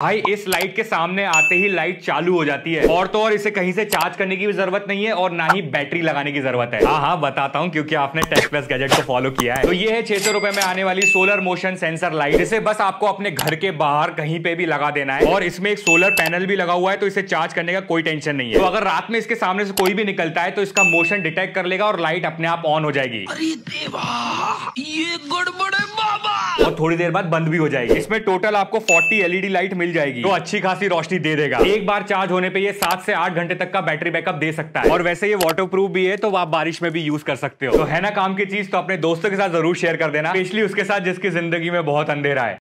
भाई, इस लाइट के सामने आते ही लाइट चालू हो जाती है। और तो और इसे कहीं से चार्ज करने की भी ज़रूरत नहीं है और ना ही बैटरी लगाने की ज़रूरत है। हाँ हाँ बताता हूँ, क्योंकि आपने टेक प्लस गैजेट को फॉलो किया है। तो ये है छह सौ रुपए में आने वाली सोलर मोशन सेंसर लाइट इसे बस आपको अपने घर के बाहर कहीं पे भी लगा देना है। और इसमें एक सोलर पैनल भी लगा हुआ है तो इसे चार्ज करने का कोई टेंशन नहीं है। तो अगर रात में इसके सामने से कोई भी निकलता है तो इसका मोशन डिटेक्ट कर लेगा और लाइट अपने आप ऑन हो जाएगी। अरे देवा, ये गड़बड़ थोड़ी देर बाद बंद भी हो जाएगी। इसमें टोटल आपको 40 एलईडी लाइट मिल जाएगी। तो अच्छी खासी रोशनी दे देगा। एक बार चार्ज होने पे ये सात से आठ घंटे तक का बैटरी बैकअप दे सकता है। और वैसे ये वाटर भी है तो आप बारिश में भी यूज़ कर सकते हो। तो है ना काम की चीज़ तो अपने दोस्तों के साथ ज़रूर शेयर कर देना स्पेशली उसके साथ जिसकी ज़िंदगी में बहुत अंधेरा है।